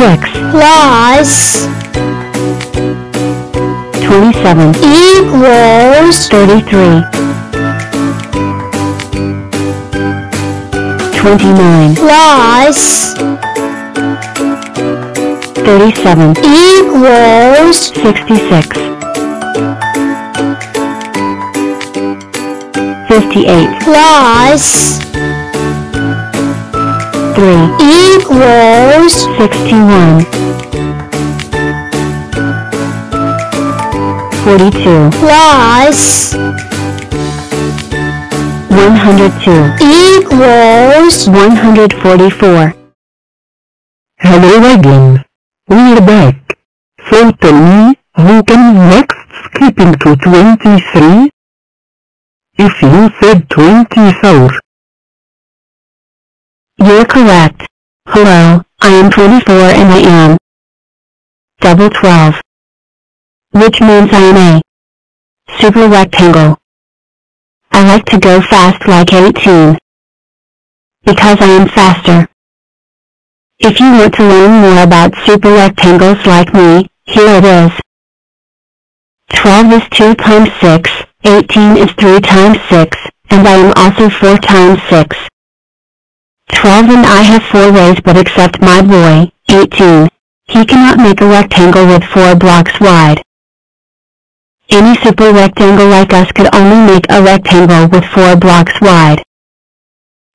plus 27, equals 33, 29, plus 37, equals 66, 58, plus 3, equals 61, 42, plus 102, equals 144. Hello again. We're back. So tell me, who comes next skipping to 23? If you said 24, You're correct. Hello, I am 24 and I am double 12. Which means I am a super rectangle. I like to go fast like 18. Because I am faster. If you want to learn more about super rectangles like me, here it is. 12 is 2 times 6, 18 is 3 times 6, and I am also 4 times 6. 12 and I have 4 ways but except my boy, 18. He cannot make a rectangle with 4 blocks wide. Any super rectangle like us could only make a rectangle with 4 blocks wide.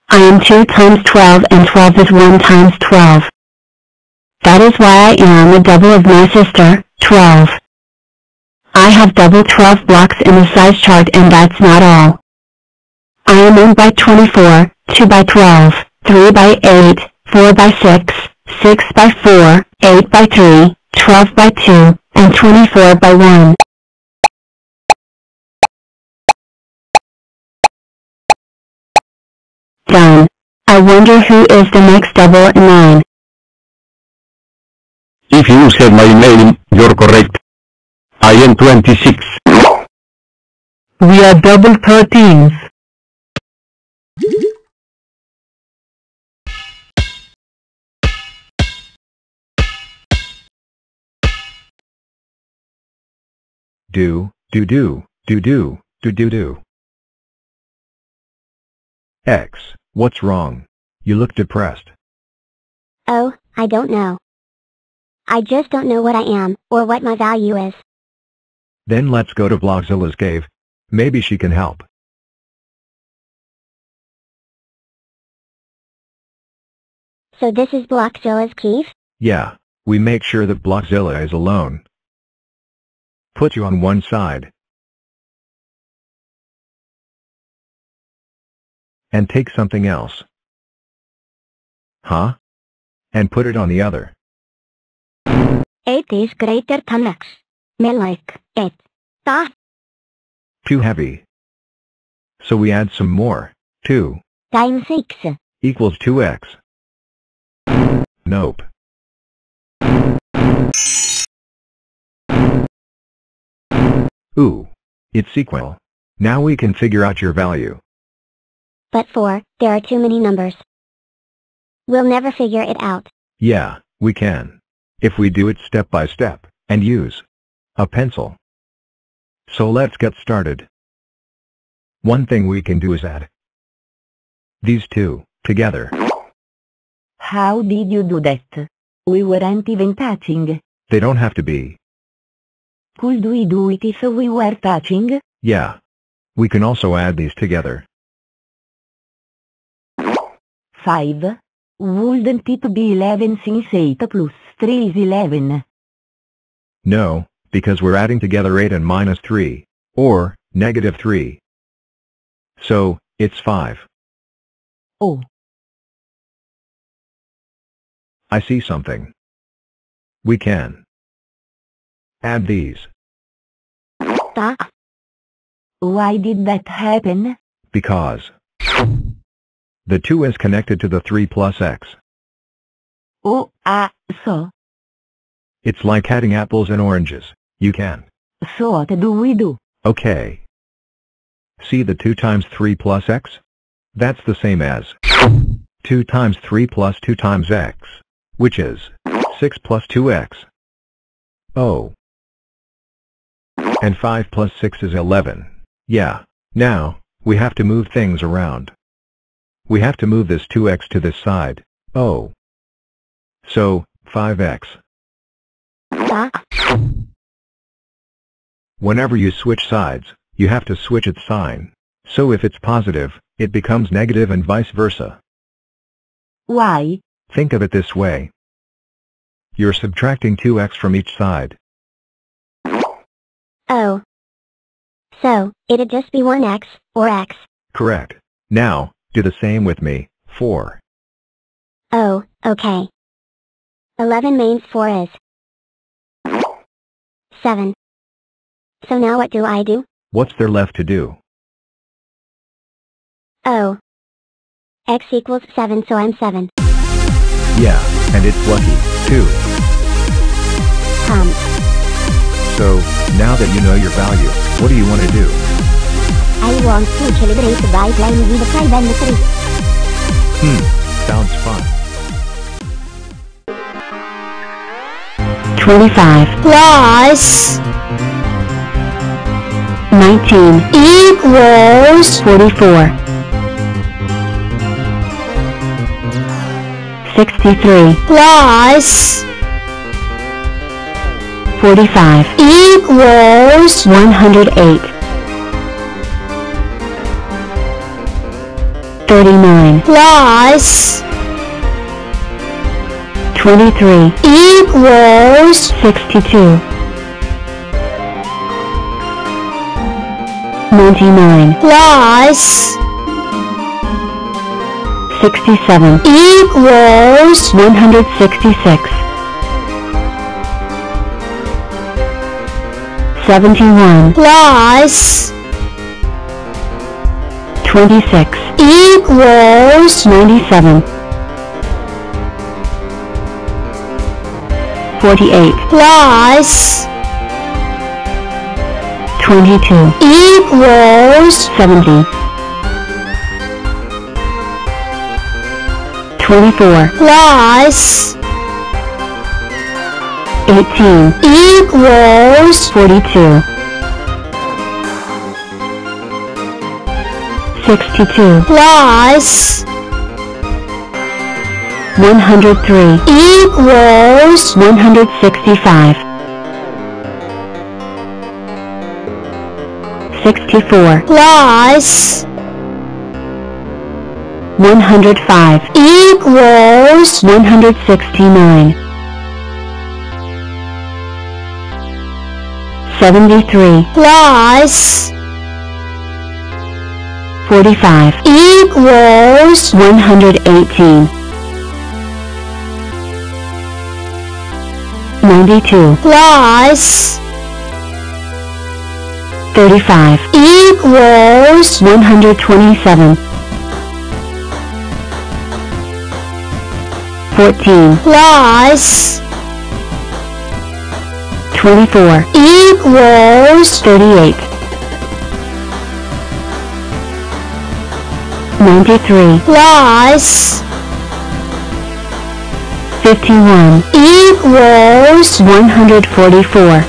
I am 2 times 12 and 12 is 1 times 12. That is why I am the double of my sister, 12. I have double 12 blocks in the size chart and that's not all. I am 1 by 24, 2 by 12, 3 by 8, 4 by 6, 6 by 4, 8 by 3, 12 by 2, and 24 by 1. Done. I wonder who is the next double in line. if you said my name, you're correct. I am 26. We are double 13s. Do, do do, do do, do do do. X, what's wrong? You look depressed. Oh, I don't know. I just don't know what I am, or what my value is. Then let's go to Blockzilla's cave. Maybe she can help. So this is Blockzilla's cave? Yeah, we make sure that Blockzilla is alone. Put you on one side. And take something else. Huh? And put it on the other. 8 is greater than x. Me like 8. Ta, Too heavy. So we add some more. 2 times 6. equals 2x. Nope. Ooh. It's equal. Now we can figure out your value. But 4, there are too many numbers. We'll never figure it out. Yeah, we can. If we do it step by step, and use a pencil. So let's get started. One thing we can do is add these two together. How did you do that? We weren't even touching. They don't have to be. Could we do it if we were touching? Yeah. We can also add these together. 5. Wouldn't it be 11 since 8 plus 3 is 11? No, because we're adding together 8 and minus 3, or negative 3. So, it's 5. Oh, I see something. We can add these, Ta, why did that happen? because the 2 is connected to the 3 plus x. Oh, ah, so, It's like adding apples and oranges. You can. so what do we do? Okay. See the 2 times 3 plus x? That's the same as 2 times 3 plus 2 times x, which is 6. 6 plus 2x. Oh. And 5 plus 6 is 11. Yeah. Now, we have to move things around. We have to move this 2x to this side. Oh. So, 5x. Whenever you switch sides, you have to switch its sign. So if it's positive, it becomes negative and vice versa. Why? Think of it this way. You're subtracting 2x from each side. Oh. So, it'd just be 1x, or x. Correct. Now, do the same with me. 4. Oh, okay. 11 minus 4 is 7. So now what do I do? What's there left to do? Oh. x equals 7 so I'm 7. Yeah, and it's lucky, too. Um, So, now that you know your value, what do you want to do? I want to celebrate by playing with 5 and 3. Hmm, sounds fun. 25, plus 19, equals 44, 63, plus 45, equals 108, 39, plus 23, equals 62, 99, plus 67, equals 166, 71, plus 26, equals 97, 48, plus 22, equals 70, 24, plus 18, equals 42, 62, plus. 103, equals 165, 64, plus. 105, equals 169, 73, plus 45, equals 118, 92, plus 35, equals 127, 14, plus 24, equals 38, 93, plus 51, equals 144,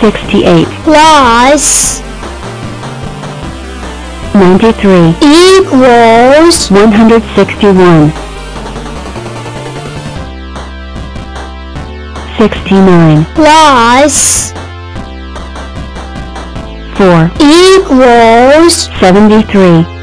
68, plus 93, equals 161, 69, plus 4, equals 73,